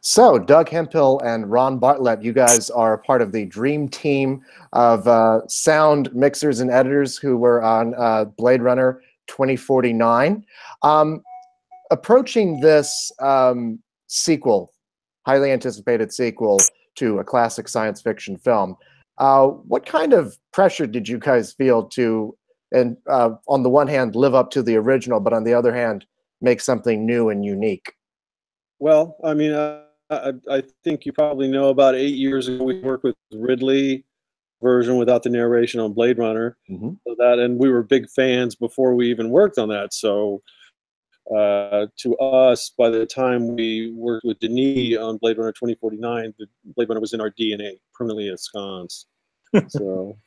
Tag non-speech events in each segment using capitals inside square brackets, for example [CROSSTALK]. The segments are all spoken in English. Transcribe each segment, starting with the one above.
So, Doug Hemphill and Ron Bartlett, you guys are part of the dream team of uh, sound mixers and editors who were on uh, Blade Runner 2049. Um, approaching this um, sequel, highly anticipated sequel to a classic science fiction film, uh, what kind of pressure did you guys feel to, and uh, on the one hand, live up to the original, but on the other hand, make something new and unique? Well, I mean, uh, I, I think you probably know about eight years ago we worked with Ridley version without the narration on Blade Runner. Mm-hmm. So that and we were big fans before we even worked on that. So uh, to us, by the time we worked with Denis on Blade Runner 2049, the Blade Runner was in our DNA, permanently ensconced. [LAUGHS] So,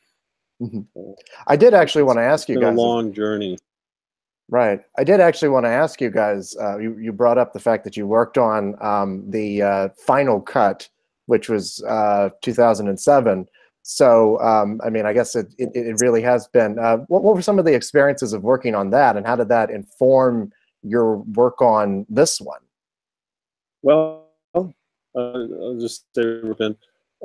mm-hmm. I did actually want to ask you guys a long journey. Right. I did actually want to ask you guys. Uh, you, you brought up the fact that you worked on um, the uh, final cut, which was uh, 2007. So, um, I mean, I guess it, it, it really has been. Uh, what, what were some of the experiences of working on that, and how did that inform your work on this one? Well, I'll just say, Ruben,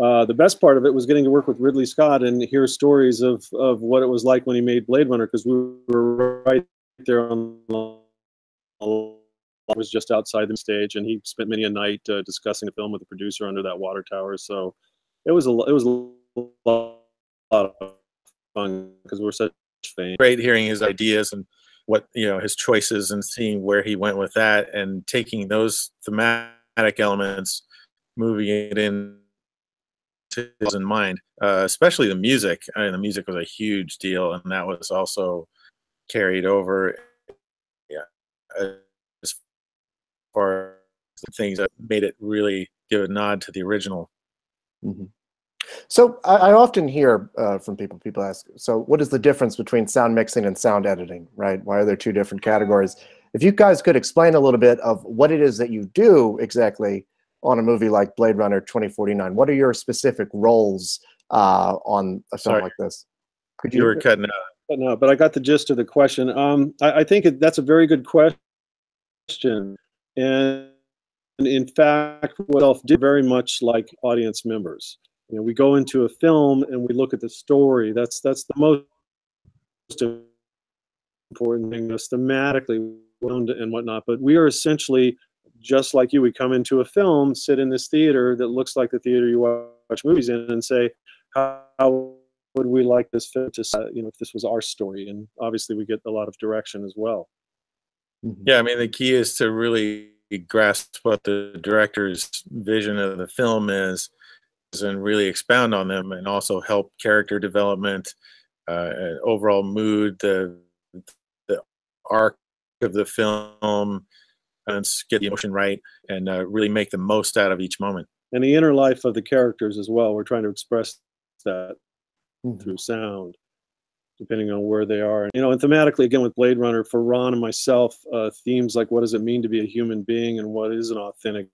uh, the best part of it was getting to work with Ridley Scott and hear stories of, of what it was like when he made Blade Runner, because we were right there on was just outside the stage, and he spent many a night uh, discussing the film with the producer under that water tower. So it was a it was a lot of fun because we're such fans. Great hearing his ideas and what you know his choices and seeing where he went with that and taking those thematic elements, moving it in in mind, uh, especially the music. I mean, the music was a huge deal, and that was also carried over. Yeah, as far as the things that made it really give a nod to the original. Mm-hmm. So I, I, often hear uh, from people. People ask, "So what is the difference between sound mixing and sound editing? Right? Why are there two different categories?" If you guys could explain a little bit of what it is that you do exactly on a movie like Blade Runner 2049, what are your specific roles uh, on a film Sorry. like this? Could you, you were cutting out. No, but I got the gist of the question. Um, I, I think it, that's a very good question, and in fact, what else did very much like audience members. You know, we go into a film and we look at the story. That's that's the most important thing, just thematically and whatnot. But we are essentially just like you. We come into a film, sit in this theater that looks like the theater you watch movies in, and say, how would we like this film to, you know, if this was our story? And obviously, we get a lot of direction as well. Mm-hmm. Yeah, I mean, the key is to really grasp what the director's vision of the film is and really expound on them and also help character development uh, overall mood the the arc of the film and get the emotion right and uh, really make the most out of each moment and the inner life of the characters as well we're trying to express that mm-hmm. through sound, depending on where they are. You know, and thematically, again, with Blade Runner, for Ron and myself, uh, themes like what does it mean to be a human being and what is an authentic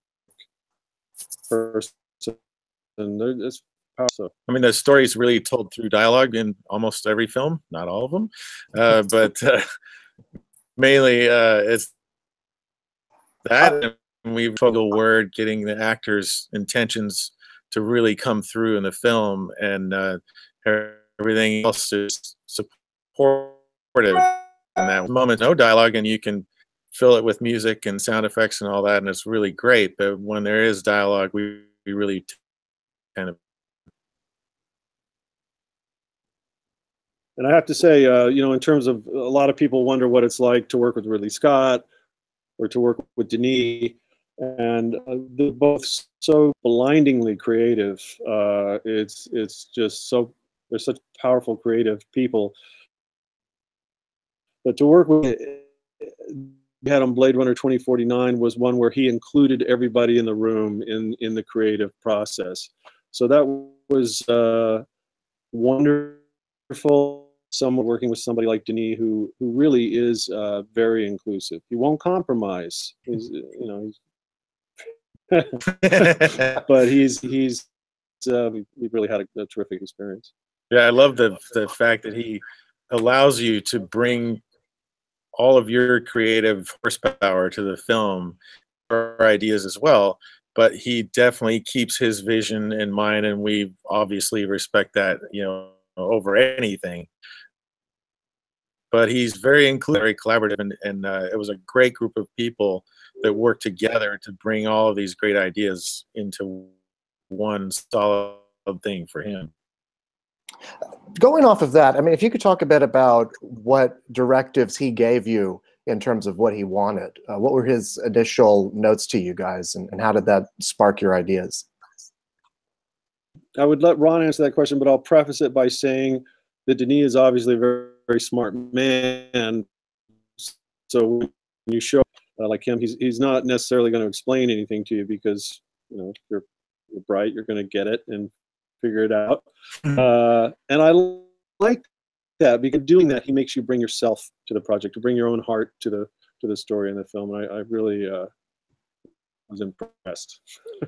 person. And it's powerful. I mean, the story is really told through dialogue in almost every film, not all of them, uh, [LAUGHS] but uh, mainly uh, it's that. And we've a word getting the actors' intentions to really come through in the film, and uh, everything else is supportive in that moment. No dialogue, and you can fill it with music and sound effects and all that, and it's really great. But when there is dialogue, we, we really kind of And I have to say, uh, you know, in terms of a lot of people wonder what it's like to work with Ridley Scott or to work with Denis and uh, they're both so blindingly creative. Uh, it's it's just so they're such powerful creative people. But to work with we had on Blade Runner 2049 was one where he included everybody in the room in in the creative process. So that was uh, wonderful. Someone working with somebody like Denis who who really is uh, very inclusive. He won't compromise. He's you know he's [LAUGHS] [LAUGHS] but he's he's uh, we, really had a, a, terrific experience. Yeah, I love the the fact that he allows you to bring all of your creative horsepower to the film, or ideas as well, but he definitely keeps his vision in mind, and we obviously respect that, you know, over anything. But he's very inclusive, very collaborative, and, and uh, it was a great group of people that worked together to bring all of these great ideas into one solid thing for him. Going off of that, I mean, if you could talk a bit about what directives he gave you in terms of what he wanted. Uh, what were his initial notes to you guys, and, and how did that spark your ideas? I would let Ron answer that question, but I'll preface it by saying that Denis is obviously a very, very smart man. So when you show uh, like him, he's he's not necessarily going to explain anything to you because you know you're, you're bright, you're going to get it and figure it out. Mm-hmm. Uh, and I like that because doing that he makes you bring yourself to the project to bring your own heart to the to the story in the film. And i, I really uh, was impressed.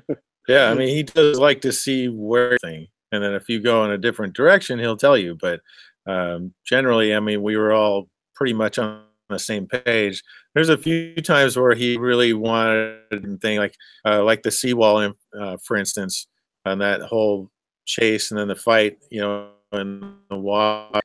[LAUGHS] Yeah i mean he does like to see where thing and then if you go in a different direction he'll tell you. But um, generally i mean we were all pretty much on the same page. There's a few times where he really wanted thing like uh, like the seawall in, uh, for instance and that whole chase and then the fight you know and the water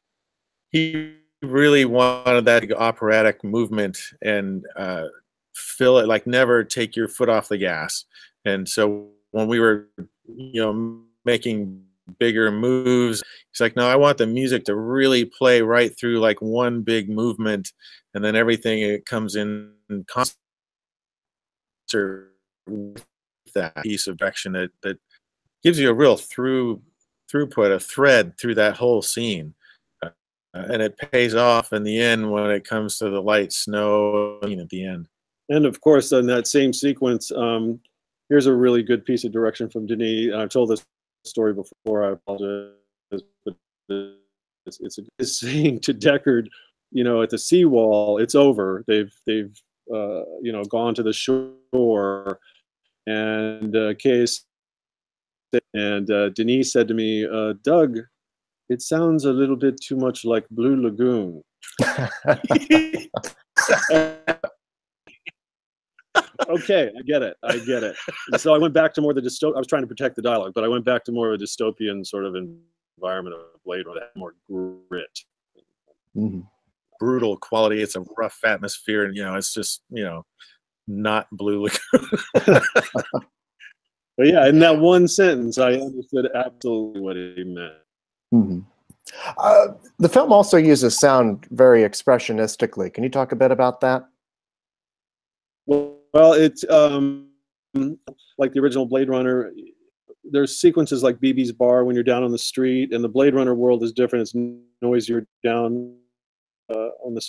he really wanted that operatic movement and uh, feel it like never take your foot off the gas. And so when we were, you know, making bigger moves, he's like, no, I want the music to really play right through like one big movement, and then everything it comes in concert with that piece of action that that gives you a real through throughput, a thread through that whole scene. Uh, and it pays off in the end when it comes to the light snow at the end. And of course, in that same sequence, um, here's a really good piece of direction from Denis. I've told this story before. I apologize, but it's, it's, it's [LAUGHS] saying to Deckard, you know, at the seawall, it's over. They've they've uh, you know gone to the shore, and uh, Case and uh, Denis said to me, uh, Doug, it sounds a little bit too much like Blue Lagoon. [LAUGHS] okay, I get it. I get it. And so I went back to more the dystop. I was trying to protect the dialogue, but I went back to more of a dystopian sort of environment of Blade Runner, more grit. Mm-hmm. Brutal quality. It's a rough atmosphere, and you know, it's just you know, not Blue Lagoon. [LAUGHS] but yeah, in that one sentence, I understood absolutely what he meant. Mm-hmm. Uh, the film also uses sound very expressionistically. Can you talk a bit about that? Well, well it's um, like the original Blade Runner. There's sequences like Bibi's Bar when you're down on the street, and the Blade Runner world is different. It's noisier down uh, on the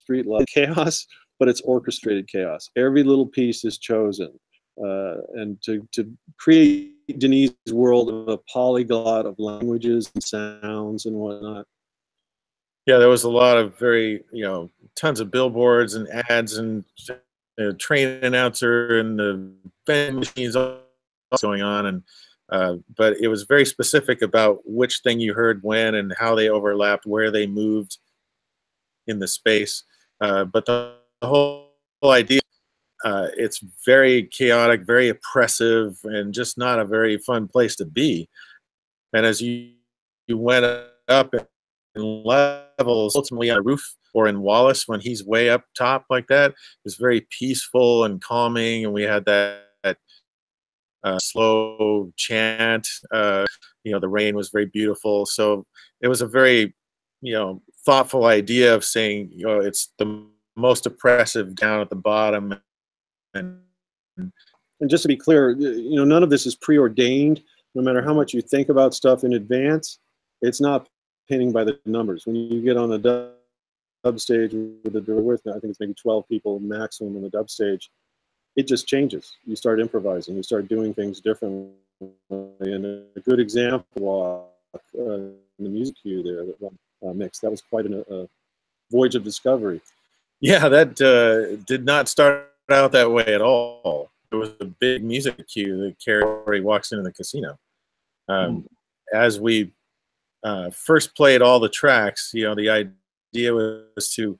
street, like chaos, but it's orchestrated chaos. Every little piece is chosen, uh, and to to create Denis's world of a polyglot of languages and sounds and whatnot. Yeah, there was a lot of very, you know, tons of billboards and ads and uh, train announcer and the vending machines going on, and uh, but it was very specific about which thing you heard when and how they overlapped, where they moved in the space. Uh, but the, the whole, whole idea uh, it's very chaotic, very oppressive, and just not a very fun place to be. And as you you went up in levels, ultimately on a roof or in Wallace, when he's way up top like that, it's very peaceful and calming. And we had that, that uh, slow chant. Uh, you know, the rain was very beautiful. So it was a very, you know, thoughtful idea of saying, you know, it's the most oppressive down at the bottom and and just to be clear, you know, none of this is preordained. No matter how much you think about stuff in advance, it's not painting by the numbers. When you get on a dub, stage with the with, I think it's maybe 12 people maximum in the dub stage, it just changes. You start improvising, you start doing things differently. And a good example uh, in the music cue there that uh, mix, that was quite an, a voyage of discovery. Yeah, that uh, did not start out that way at all. It was a big music cue that Carrie walks into the casino. Um, mm. As we uh, first played all the tracks, you know, the idea was to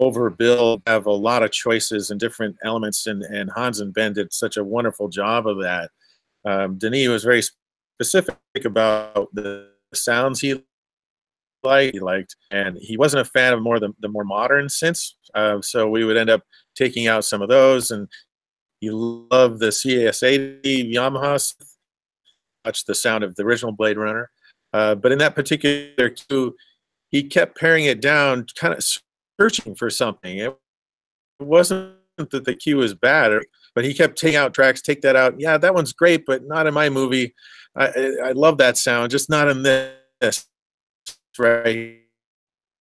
overbuild, have a lot of choices and different elements, and, and Hans and Ben did such a wonderful job of that. Um, Denis was very specific about the sounds he liked, he liked, and he wasn't a fan of more the, the more modern synths. Uh, so we would end up taking out some of those, and he loved the CS80 Yamaha. Much the sound of the original Blade Runner, uh, but in that particular cue, he kept paring it down, kind of searching for something. It wasn't that the cue was bad, but he kept taking out tracks, take that out. Yeah, that one's great, but not in my movie. I, I love that sound, just not in this right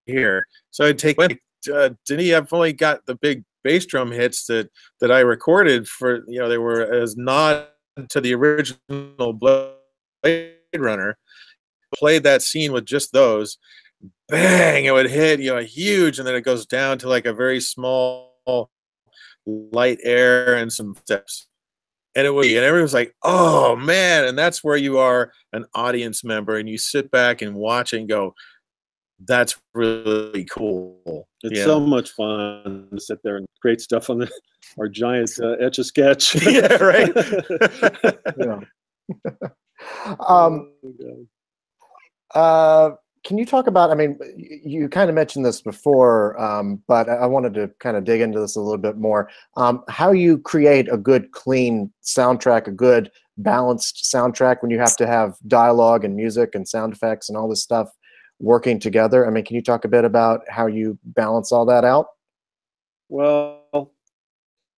here. So I'd take uh, Denis. I've only got the big bass drum hits that that I recorded for you know they were as nod to the original Blade Runner. Played that scene with just those. Bang! It would hit you know a huge, and then it goes down to like a very small light air and some steps and it was and everyone's like oh man. And that's where you are an audience member and you sit back and watch and go that's really cool. It's yeah. so much fun to sit there and create stuff on the our giant uh, etch a sketch. [LAUGHS] Yeah right. [LAUGHS] [LAUGHS] Yeah. um oh, uh can you talk about? I mean, you, kind of mentioned this before, um, but I wanted to kind of dig into this a little bit more. Um, how you create a good, clean soundtrack, a good, balanced soundtrack when you have to have dialogue and music and sound effects and all this stuff working together. I mean, can you talk a bit about how you balance all that out? Well,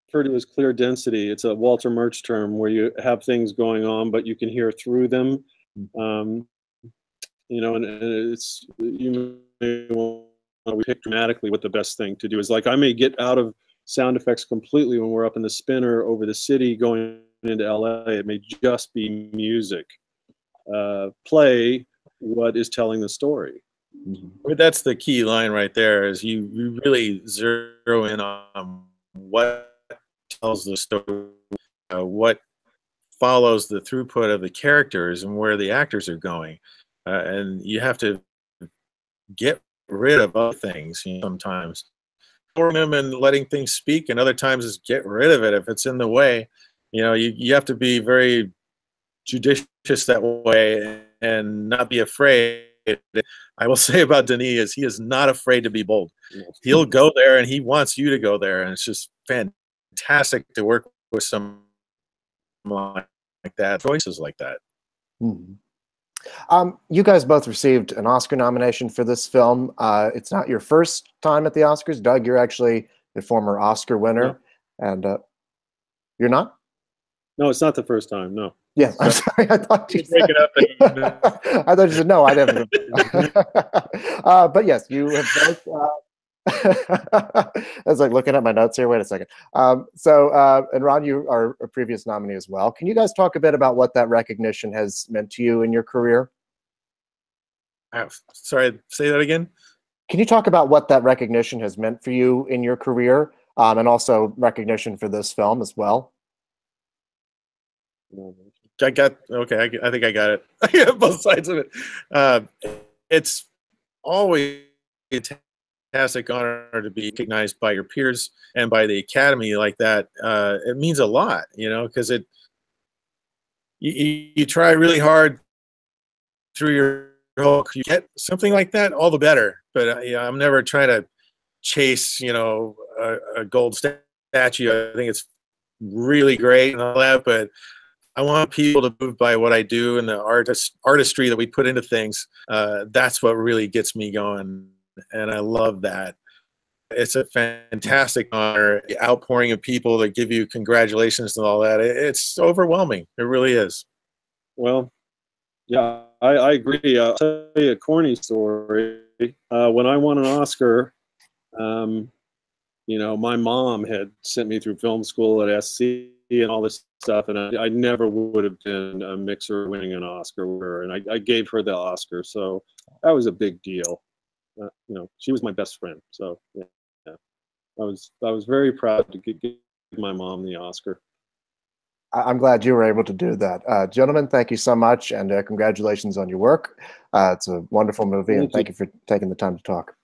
referred to as clear density. It's a Walter Murch term where you have things going on, but you can hear through them. Hmm. Um, you know, and, and it's you may want to pick dramatically what the best thing to do is. Like I may get out of sound effects completely when we're up in the spinner over the city going into LA. It may just be music. Uh, play what is telling the story. But that's the key line right there is you, you really zero in on what tells the story, uh, what follows the throughput of the characters and where the actors are going uh, and you have to get rid of other things you know, sometimes. For them and letting things speak and other times is get rid of it if it's in the way. You know you, you have to be very judicious that way and not be afraid. I will [LAUGHS] say about denis is he is not afraid to be bold. He'll go there and he wants you to go there and it's just fantastic to work with someone like that choices like that. Mm-hmm. Um, you guys both received an Oscar nomination for this film. Uh, it's not your first time at the Oscars, Doug. You're actually a former Oscar winner, and uh, you're not. No, it's not the first time. No. Yes, I'm sorry. I thought you said, [LAUGHS] I thought you said no. I never. [LAUGHS] uh, but yes, you have both uh, [LAUGHS] I was like looking at my notes here. Wait a second. Um, so, uh, and Ron, you are a previous nominee as well. Can you guys talk a bit about what that recognition has meant to you in your career? Uh, sorry, say that again. Can you talk about what that recognition has meant for you in your career, um, and also recognition for this film as well? I got okay. I, I think I got it. [LAUGHS] I got both sides of it. Uh, it's always fantastic honor to be recognized by your peers and by the academy like that. Uh, it means a lot, you know, because it you, you try really hard through your whole you get something like that, all the better. But uh, I'm never trying to chase, you know, a, a gold statue. I think it's really great and all that, but I want people to move by what I do and the artist artistry that we put into things. Uh, that's what really gets me going and I love that. It's a fantastic honor, the outpouring of people that give you congratulations and all that. It's overwhelming. It really is. Well, yeah, I, I agree. I'll tell you a corny story. Uh, when I won an Oscar, um, you know, my mom had sent me through film school at SC and all this stuff, and I, I never would have been a mixer winning an Oscar, winner, and I, I gave her the Oscar, so that was a big deal uh, you know, she was my best friend. So yeah, yeah, I was I was very proud to give my mom the Oscar. I'm glad you were able to do that, uh, gentlemen. Thank you so much, and uh, congratulations on your work. Uh, it's a wonderful movie, thank and thank you. you for taking the time to talk.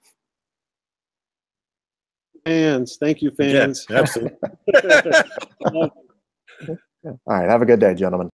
fans. Thank you, Yeah, fans. absolutely. [LAUGHS] All right. Have a good day, gentlemen.